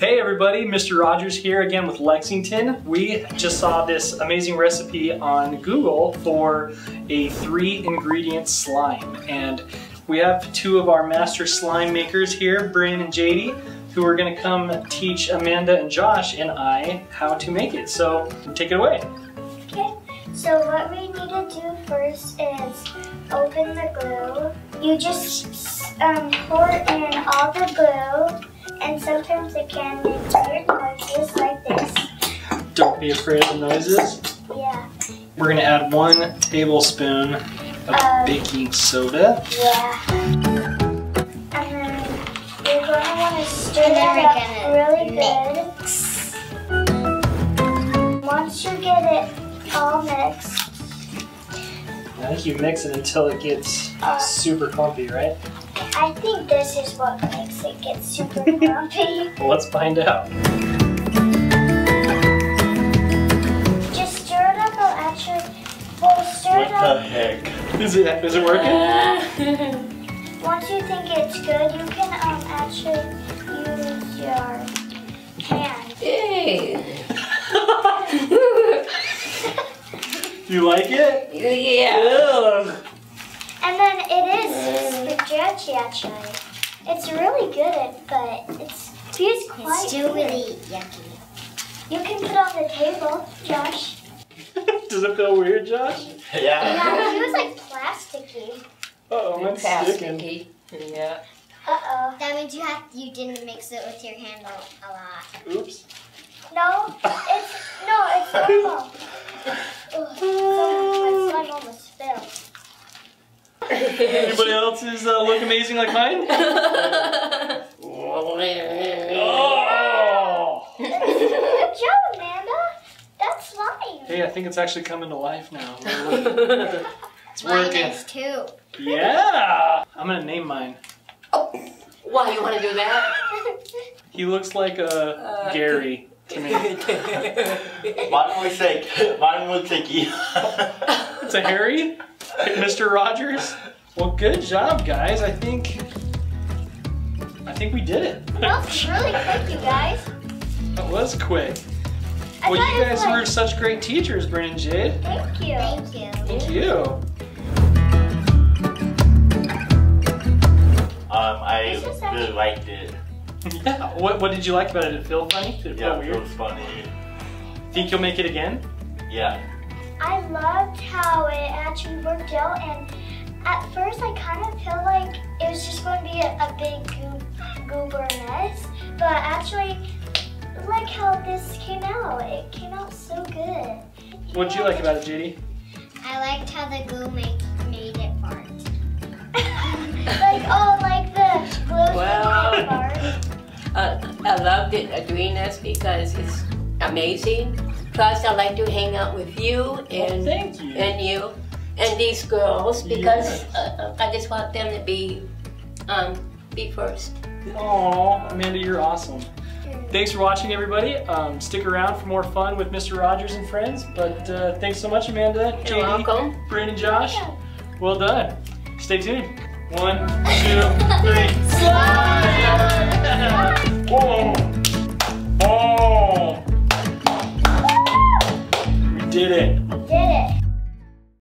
Hey everybody, Mr. Rogers here again with Lexington. We just saw this amazing recipe on Google for a three ingredient slime. And we have two of our master slime makers here, Brian and JD, who are gonna come teach Amanda and Josh and I how to make it. So take it away. Okay, so what we need to do first is open the glue. You just um, pour in all the glue and sometimes it can make weird noises like this. Don't be afraid of the noises. Yeah. We're gonna add one tablespoon of Um, baking soda. Yeah. And then you're gonna want to stir And that up gonna really good. Once you get it all mixed, I think you mix it until it gets super clumpy, right? I think this is what makes it get super clumpy. Well, let's find out. Just stir it up. I'll actually, well, stir it up. What the heck? Is it is it working? Once you think it's good, you can um actually use your hand. Yay! You like it? yeah. Ugh. And then it is spaghetti actually. It's really good, but it's feels quite It's still weird. really yucky. You can put on the table, Josh. Does it feel weird, Josh? Yeah. Yeah, it feels like plasticky. Uh oh, mine's sticking. Yeah. Uh oh. That means you have you didn't mix it with your hand a, a lot. Oops. No, it's no, it's normal. Anybody else's uh, look amazing like mine? Oh! Good job, Amanda. That's slime. Hey, I think it's actually coming to life now. It's Mine working. is too. Yeah! I'm gonna name mine. Oh, Why you want to do that? He looks like a Uh, Gary to me. Mine was like, mine was tricky. It's a Harry? Mr. Rogers? Well, good job, guys. I think. I think we did it. That was really quick, you guys. That was quick. I Well, you guys were like- such great teachers, Brian and JD. Thank you. Thank you. Thank you. Um, I This is really liked it. Yeah. What, what did you like about it? Did it feel funny? Did it feel Yeah, it was funny. Think you'll make it again? Yeah. I loved how it actually worked out, and at first I kind of felt like it was just going to be a, a big goo- goober mess, but actually, like how this came out. It came out so good. What'd you like about it, JD? I liked how the glue make, made it part. like oh, like the glue Well. well, part. Uh, I loved it uh, doing this because it's amazing. Plus, I like to hang out with you and thank you. and you and these girls because uh, I just want them to be um, be first. Aw, Amanda, you're awesome. Thanks for watching, everybody. Um, stick around for more fun with Mr. Rogers and friends. But uh, thanks so much, Amanda, You're JD, and Josh. Well done. Stay tuned. One, two, three. Slide! Whoa!